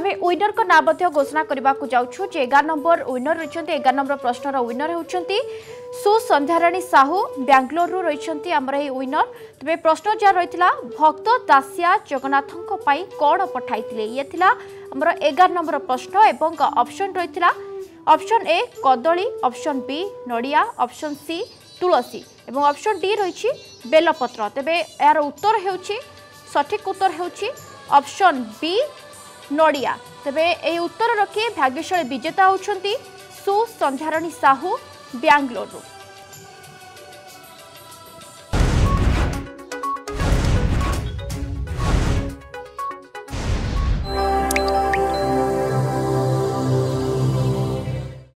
ଆମେ ୱିନରଙ୍କ ନାଁ ମଧ୍ୟ ଘୋଷଣା କରିବାକୁ ଯାଉଛୁ ଯେ ଏଗାର ନମ୍ବର ୱିନର ରହିଛନ୍ତି ଏଗାର ନମ୍ବର ପ୍ରଶ୍ନର ୱିନର ହେଉଛନ୍ତି ସୁସନ୍ଧ୍ୟାରାଣୀ ସାହୁ ବାଙ୍ଗାଲୋରରୁ ରହିଛନ୍ତି ଆମର ଏହି ୱିନର। ତେବେ ପ୍ରଶ୍ନ ଯାହା ରହିଥିଲା ଭକ୍ତ ଦାସିଆ ଜଗନ୍ନାଥଙ୍କ ପାଇଁ କ'ଣ ପଠାଇଥିଲେ? ଇଏ ଥିଲା ଆମର ଏଗାର ନମ୍ବର ପ୍ରଶ୍ନ ଏବଂ ଅପସନ୍ ରହିଥିଲା ଅପସନ୍ ଏ କଦଳୀ ଅପସନ୍ ବି ନଡ଼ିଆ ଅପସନ୍ ସି ତୁଳସୀ ଏବଂ ଅପସନ୍ ଡି ରହିଛି ବେଲପତ୍ର। ତେବେ ଏହାର ଉତ୍ତର ହେଉଛି ସଠିକ୍ ଉତ୍ତର ହେଉଛି ଅପସନ୍ ବି ନଡ଼ିଆ ତେବେ ଏହି ଉତ୍ତର ରଖି ଭାଗ୍ୟଶାଳୀ ବିଜେତା ହେଉଛନ୍ତି ସୁସନ୍ଧ୍ୟାରାଣୀ ସାହୁ ବାଙ୍ଗାଲୋରରୁ